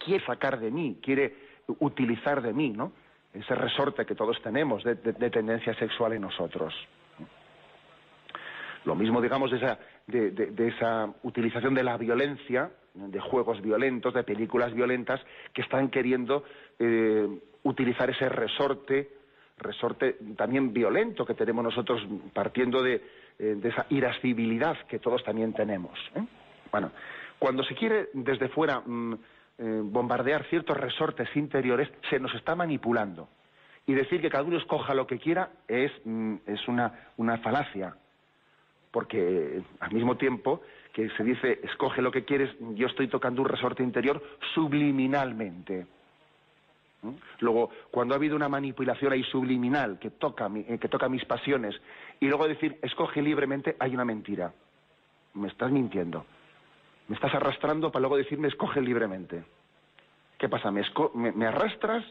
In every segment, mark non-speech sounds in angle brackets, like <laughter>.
quiere sacar de mí, quiere utilizar de mí, ¿no? Ese resorte que todos tenemos de, tendencia sexual en nosotros. Lo mismo, digamos, de esa, de, esa utilización de la violencia, de juegos violentos, de películas violentas, que están queriendo eh, utilizar ese resorte, resorte también violento que tenemos nosotros partiendo de, eh, esa irascibilidad que todos también tenemos. ¿eh? Bueno, cuando se quiere desde fuera mm, bombardear ciertos resortes interiores, se nos está manipulando. Y decir que cada uno escoja lo que quiera es, mm, es una, una falacia porque al mismo tiempo que se dice escoge lo que quieres, yo estoy tocando un resorte interior subliminalmente. ¿Mm? Luego, cuando ha habido una manipulación ahí subliminal que toca, eh, que toca mis pasiones, y luego decir escoge libremente, hay una mentira. Me estás mintiendo. Me estás arrastrando para luego decirme escoge libremente. ¿Qué pasa? ¿Me, me, arrastras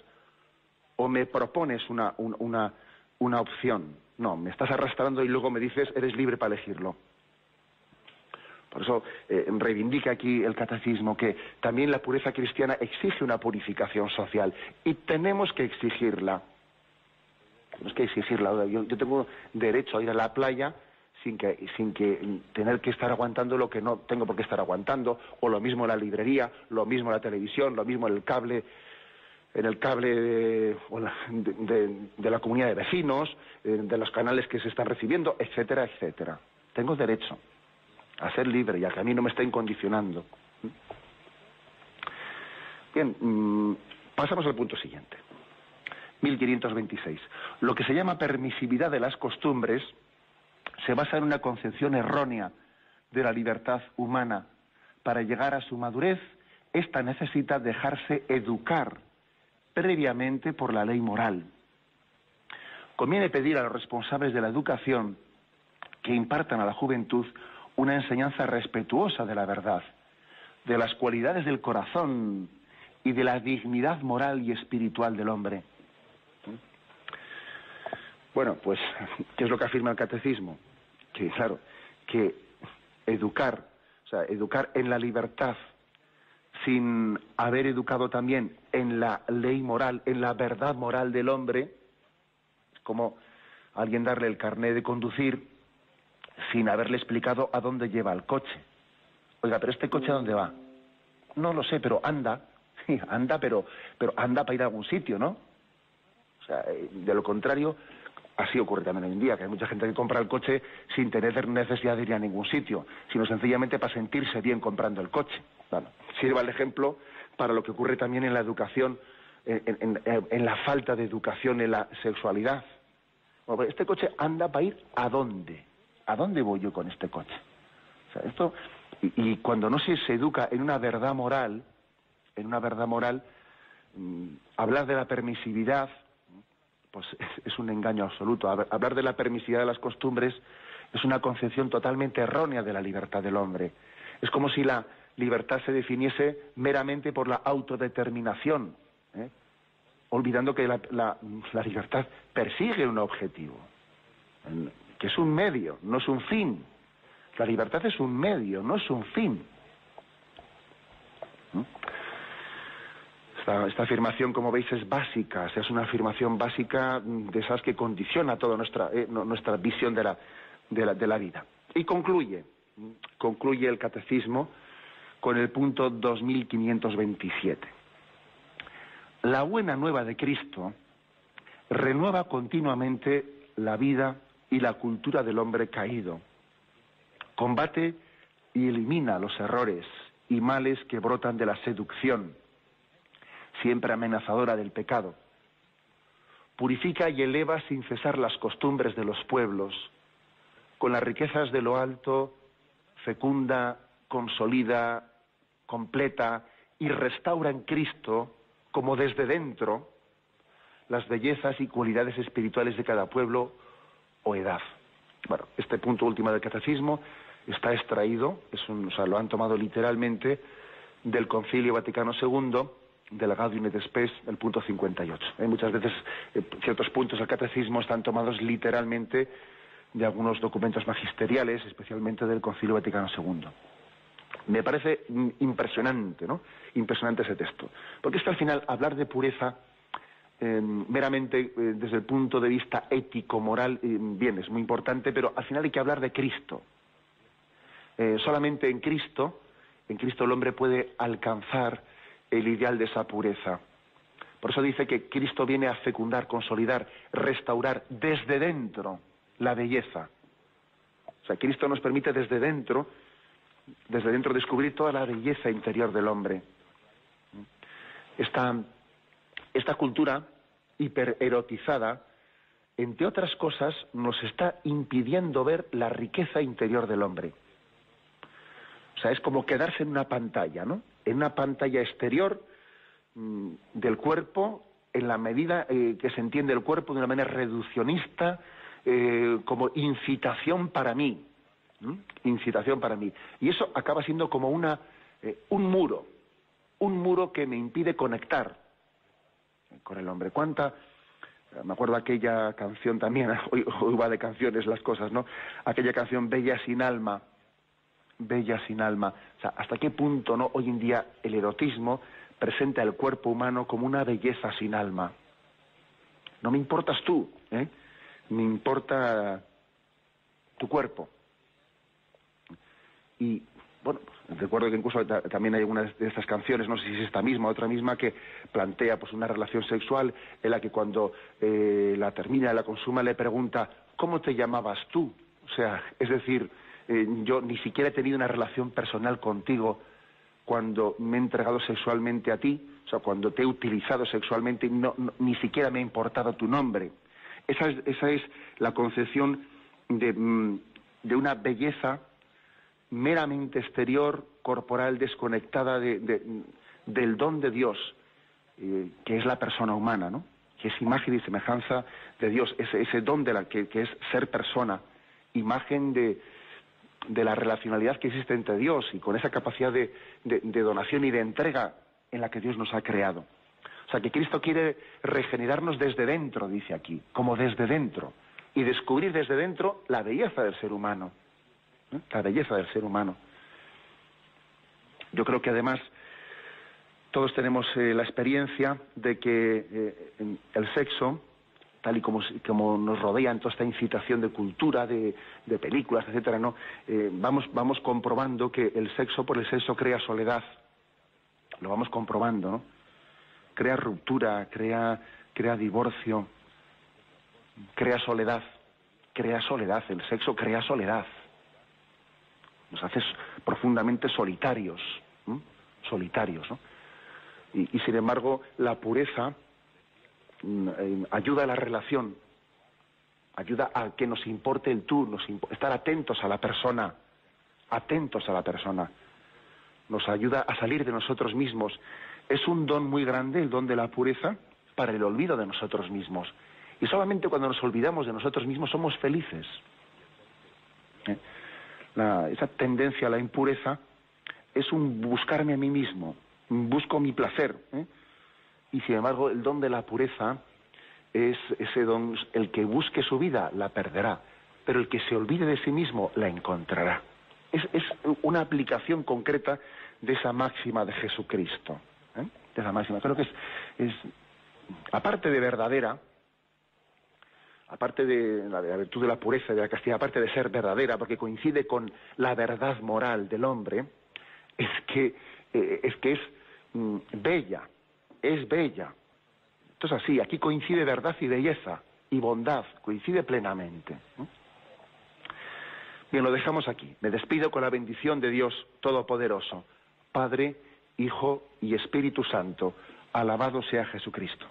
o me propones una, una, una opción? No, me estás arrastrando y luego me dices, eres libre para elegirlo. Por eso eh, reivindica aquí el catecismo que también la pureza cristiana exige una purificación social y tenemos que exigirla. Tenemos que exigirla. Yo tengo derecho a ir a la playa sin que, sin que tener que estar aguantando lo que no tengo por qué estar aguantando, o lo mismo la librería, lo mismo la televisión, lo mismo en el cable, en el cable de, la comunidad de vecinos, eh, de los canales que se están recibiendo, etcétera, etcétera. Tengo derecho a ser libre y a que a mí no me estén condicionando. Bien, mm, pasamos al punto siguiente. 1526. Lo que se llama permisividad de las costumbres se basa en una concepción errónea de la libertad humana. Para llegar a su madurez, esta necesita dejarse educar previamente por la ley moral. Conviene pedir a los responsables de la educación que impartan a la juventud una enseñanza respetuosa de la verdad, de las cualidades del corazón y de la dignidad moral y espiritual del hombre. Bueno, pues, ¿qué es lo que afirma el catecismo? Que, claro, que educar, o sea, educar en la libertad sin haber educado también en la ley moral, en la verdad moral del hombre, como alguien darle el carné de conducir sin haberle explicado a dónde lleva el coche. Oiga, pero este coche a dónde va? No lo sé, pero anda, <laughs> anda, pero, pero anda para ir a algún sitio, ¿no? O sea, eh, de lo contrario, así ocurre también hoy en día, que hay mucha gente que compra el coche sin tener necesidad de ir a ningún sitio, sino sencillamente para sentirse bien comprando el coche. Bueno, sirva el ejemplo para lo que ocurre también en la educación, en, la falta de educación en la sexualidad. Pues este coche anda para ir a dónde? ¿A dónde voy yo con este coche? esto, y, cuando no se, educa en una verdad moral, en una verdad moral, mm, hablar de la permisividad, pues <laughs> es, un engaño absoluto. Hablar de la permisividad de las costumbres es una concepción totalmente errónea de la libertad del hombre. Es como si la, libertad se definiese meramente por la autodeterminación, ¿eh? olvidando que la, libertad persigue un objetivo, que es un medio, no es un fin. La libertad es un medio, no es un fin. Esta, afirmación, como veis, es básica, es una afirmación básica de esas que condiciona toda nuestra, eh, nuestra visión de la, de, la, de la vida. Y concluye, concluye el catecismo con el punto 2527. La buena nueva de Cristo renueva continuamente la vida y la cultura del hombre caído. Combate y elimina los errores y males que brotan de la seducción, siempre amenazadora del pecado. Purifica y eleva sin cesar las costumbres de los pueblos. Con las riquezas de lo alto, fecunda, consolida, completa y restaura en Cristo, como desde dentro, las bellezas y cualidades espirituales de cada pueblo o edad. Bueno, este punto último del catecismo está extraído, es un, o sea, lo han tomado literalmente del Concilio Vaticano II, del Gaudium et Spes, el punto 58. Hay muchas veces eh, ciertos puntos del catecismo están tomados literalmente de algunos documentos magisteriales, especialmente del Concilio Vaticano II. Me parece impresionante, ¿no? Impresionante ese texto. Porque es que al final hablar de pureza em, meramente eh, desde el punto de vista ético, moral, em, bien, es muy importante, pero al final hay que hablar de Cristo. Eh, solamente en Cristo, en Cristo el hombre puede alcanzar el ideal de esa pureza. Por eso dice que Cristo viene a fecundar, consolidar, restaurar desde dentro la belleza. O sea, Cristo nos permite desde dentro, desde dentro descubrir toda la belleza interior del hombre. Esta, esta cultura hipererotizada, entre otras cosas, nos está impidiendo ver la riqueza interior del hombre. O sea, es como quedarse en una pantalla, ¿no? En una pantalla exterior mm, del cuerpo, en la medida eh, que se entiende el cuerpo de una manera reduccionista, eh, como incitación para mí, incitación para mí. Y eso acaba siendo como una, eh, un muro, un muro que me impide conectar con el hombre. ¿Cuánta, me acuerdo aquella canción también, <laughs> hoy, hoy, va de canciones las cosas, ¿no? Aquella canción Bella sin alma, Bella sin alma. O sea, ¿hasta qué punto, no? Hoy en día el erotismo presenta el cuerpo humano como una belleza sin alma. No me importas tú, ¿eh? me importa tu cuerpo. Y bueno, recuerdo que incluso también hay una de estas canciones, no sé si es esta misma o otra misma, que plantea pues una relación sexual en la que cuando eh, la termina, la consuma, le pregunta, ¿cómo te llamabas tú? O sea, es decir, eh, yo ni siquiera he tenido una relación personal contigo cuando me he entregado sexualmente a ti, o sea, cuando te he utilizado sexualmente, no, ni siquiera me ha importado tu nombre. Esa es, esa es la concepción de, mm, de una belleza meramente exterior, corporal, desconectada del don de Dios, eh, que es la persona humana, ¿no? que es imagen y semejanza de Dios, ese, ese don de la que, es ser persona, imagen de, de, la relacionalidad que existe entre Dios y con esa capacidad de, de donación y de entrega en la que Dios nos ha creado. O sea, que Cristo quiere regenerarnos desde dentro, dice aquí, como desde dentro, y descubrir desde dentro la belleza del ser humano la belleza del ser humano. Yo creo que además todos tenemos eh, la experiencia de que eh, el sexo, tal y como, como, nos rodea en toda esta incitación de cultura, de, películas, etcétera, ¿no? Eh, vamos, vamos comprobando que el sexo por el sexo crea soledad. Lo vamos comprobando, ¿no? Crea ruptura, crea, crea divorcio, crea soledad, crea soledad, el sexo crea soledad nos hace profundamente solitarios, solitarios. Y, sin embargo, la pureza ayuda a la relación, ayuda a que nos importe el tú, nos estar atentos a la persona, atentos a la persona. Nos ayuda a salir de nosotros mismos. Es un don muy grande el don de la pureza para el olvido de nosotros mismos. Y solamente cuando nos olvidamos de nosotros mismos somos felices. ¿Eh? esa tendencia a la impureza es un buscarme a mí mismo, busco mi placer. ¿eh? Y sin embargo, el don de la pureza es ese don, el que busque su vida la perderá, pero el que se olvide de sí mismo la encontrará. Es, una aplicación concreta de esa máxima de Jesucristo. ¿eh? De esa máxima. Creo que es aparte de verdadera, aparte de la, virtud de la pureza de la castidad, aparte de ser verdadera, porque coincide con la verdad moral del hombre, es que eh, es, que es mm, bella, es bella. Entonces así, aquí coincide verdad y belleza y bondad, coincide plenamente. Bien, lo dejamos aquí. Me despido con la bendición de Dios Todopoderoso, Padre, Hijo y Espíritu Santo. Alabado sea Jesucristo.